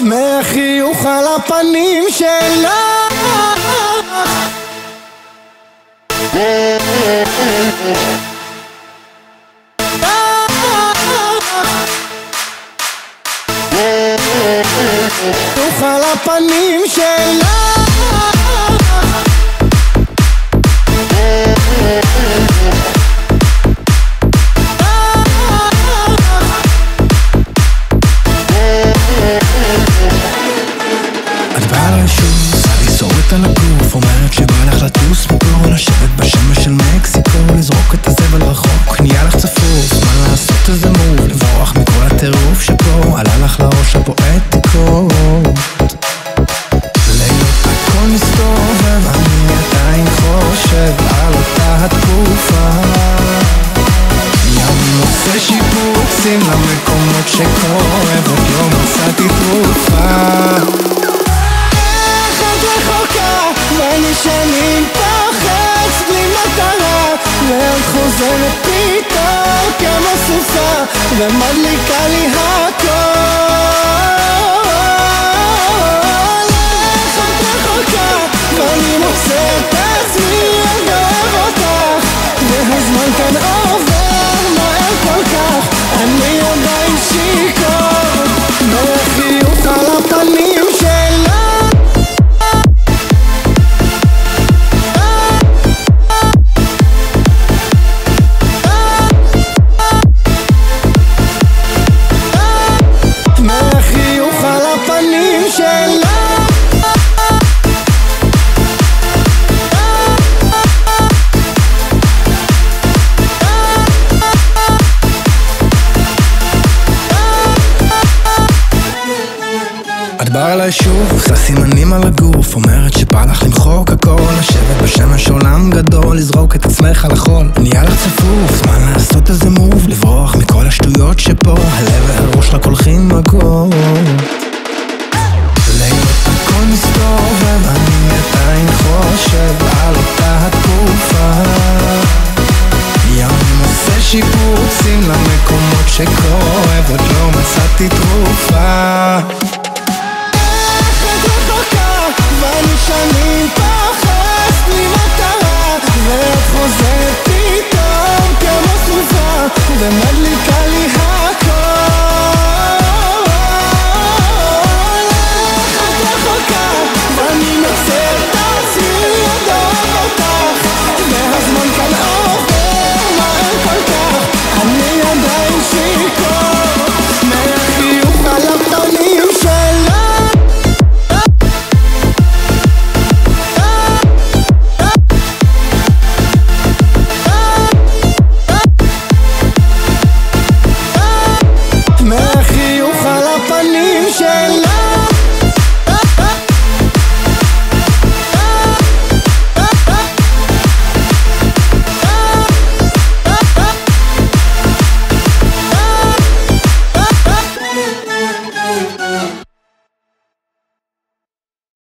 מחיוך על הפנים שלך חיוך על הפנים שלך בשמש של מקסיקו לזרוק את הזבל רחוק, נהיה לך צפוף מה לעשות איזה מוב, לברוח מכל הטירוף שפה עלה לך לראש הפואטיקות. לילות הכל מסתובב, אני עדיין חושב על אותה התקופה. ים עושה שיפוצים למקומות שכואב עוד לא מצאתי תרופה. איך את רחוקה, שנים Don't be so careless, so we're madly calling high. אליי שוב עושה סימנים על הגוף אומרת שבא לך למחוק הכל. לשבת בשמש עולם גדול לזרוק את עצמך על החול. נהיה לך צפוף זמן לעשות איזה מוב לברוח מכל השטויות שפה. הלב והראש רק הולכים מקום שיפוצים למקומות שכואב עוד לא מצאתי תרופה.